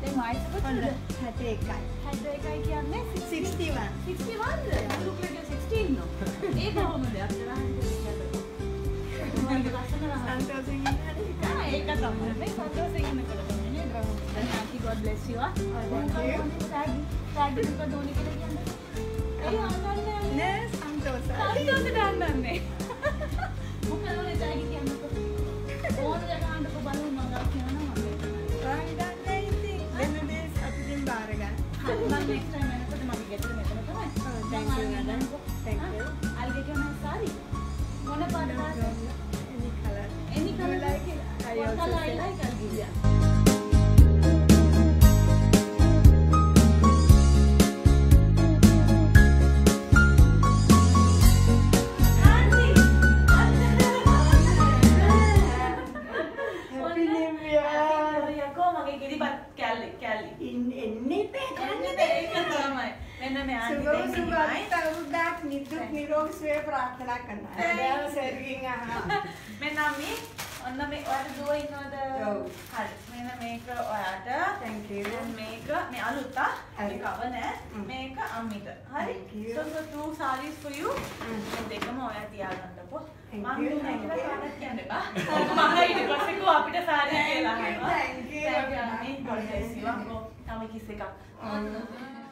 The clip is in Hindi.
Then why is it 100? 100 kai. 100 kai ki aapne 61. 61? Yeah. Look like you're 16 now. एक ना हो मुझे आपके राह में क्या करो? मुझे रास्ते में राह में तो सिंगिंग है। हाँ एक का समझ में संतोष सिंगिंग में करो तुमने नहीं ड्रामा। Then आपकी God bless you और थैंक यू। टैग टैग इनका धोने के लिए क्या अंदर? कहीं ऑनलाइन में नहीं। तो एक्स्ट्रा मैंने तो दिमाग के तो मैं तो thank you madam thank you I get you my सारी money part any colour any colour like I also like I give you in, in මේ ආන්ටි සුබ දෙන්නේ සුබ නිමයි. අවුරුද්දක් නිදුක් නිරෝගී සුවය ප්‍රාර්ථනා කරනවා. දැන් සර්ගින් අහනවා. මෙන්න මේ ඔන්න මේ ඔයාලට දුව ඉන්නවද? ඔව්. හරි. මෙන්න මේක ඔයාට. Thank you. මේක මේ අලුත් ආ. හරි. මේ කව නෑ. මේක අම්මිට. හරි. So so two sarees for you. මේ දෙකම ඔයා තියාගන්නකො. මම. දුන්නා කියලා. කාටවත් කියන්න එපා. මම ඊට පස්සේ කෝ අපිට සාරිය කියලා. අහනවා. Thank you. Thank you, bless you. අම්මෝ. තම කිස් එකක්. Mm.